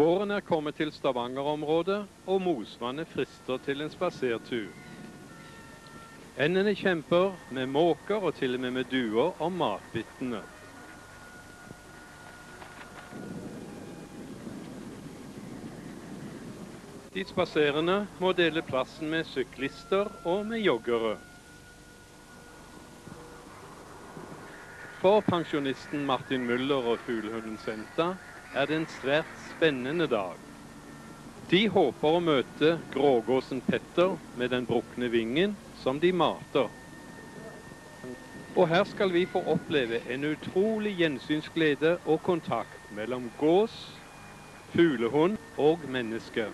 Våren er kommet til Stavanger-området, og Mosvannet frister til en spasertur. Endene kjemper med måker og til og med med duer om matbittene. De spaserende må dele plassen med syklister og med joggere. For pensjonisten Martin Müller og fuglehunden Senta er det en svært spennende dag. De håper å møte grågåsen Petter med den brukne vingen som de mater. Og her skal vi få oppleve en utrolig gjensynsglede og kontakt mellom gås, fuglehund og menneske.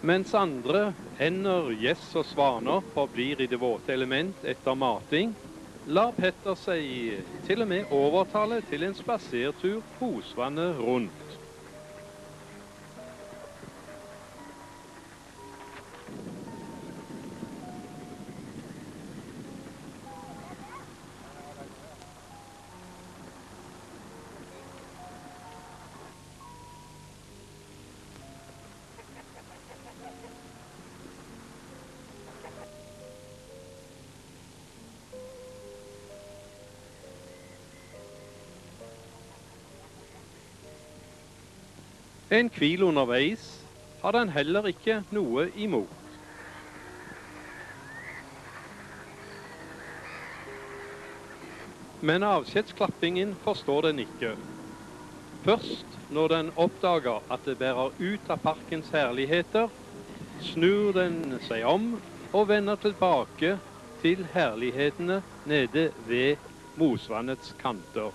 Mens andre ender, gjess og svaner forblir i det våte element etter mating, lar Petter seg til og med overtale til en spasertur Posvannet rundt. En hvil underveis hadde han heller ikke noe imot. Men avskjedsklappingen forstår den ikke. Først når den oppdager at det bærer ut av parkens herligheter, snur den seg om og vender tilbake til herlighetene nede ved Mosvannets kanter.